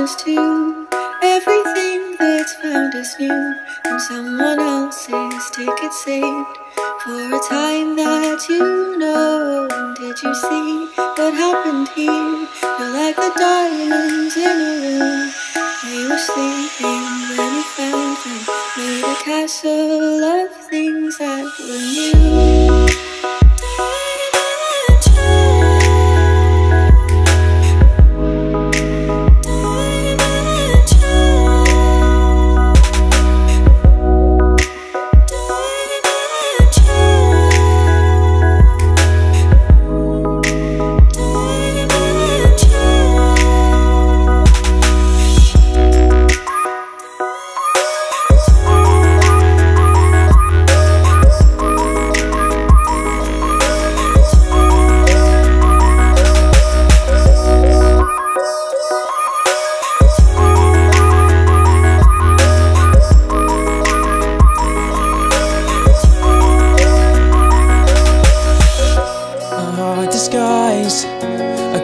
is too. Everything that's found is new, and someone else's ticket saved for a time that you know. Did you see what happened here? You're like the diamonds in a room. They were sleeping when you found them. Made a castle of things that were new.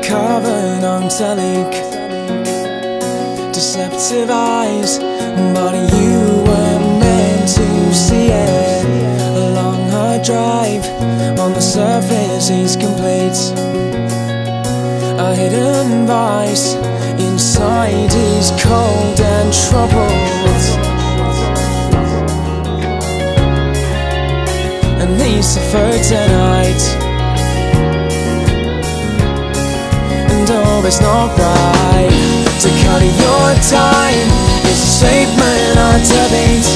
Covered teleek Deceptive eyes But you were meant to see it. A long hard drive On the surface is complete. A hidden vice Inside is cold and troubled. And needs a for tonight it's not right To cut your time It's a statement on debate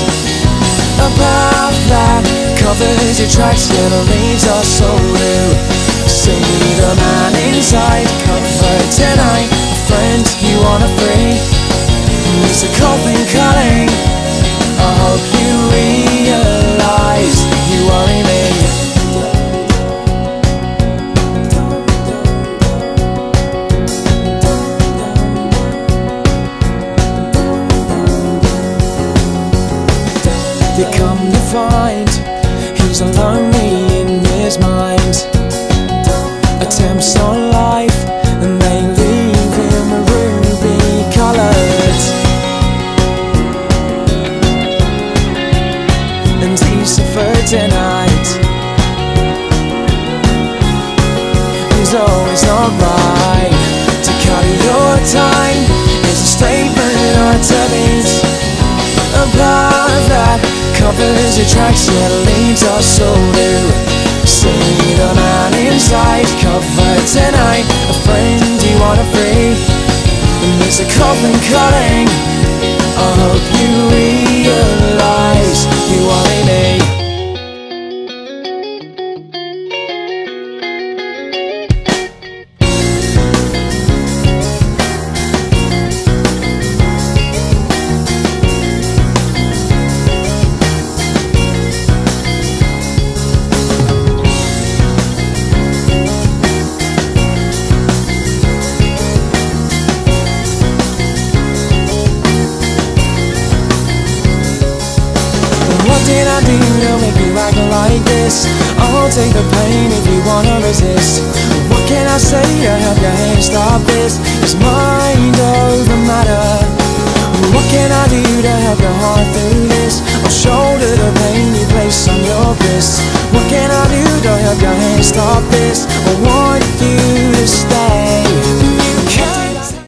A path that covers your tracks Yet leaves us so new. See the man inside You come to find he's lonely in his mind. Attempts on life and they leave him ruby colored. And he's suffered tonight And oh, it's not right To cut your time. It's a statement or to A covers your tracks yet leaves us so new See the man inside covered tonight. A friend you wanna free. And there's a coffin cutting. I hope you realize do to make you act like this? I'll take the pain if you wanna resist What can I say to help your hand stop this? Is mind over matter? What can I do to help your heart through this? I'll shoulder the pain you place on your wrist What can I do to help your hand stop this?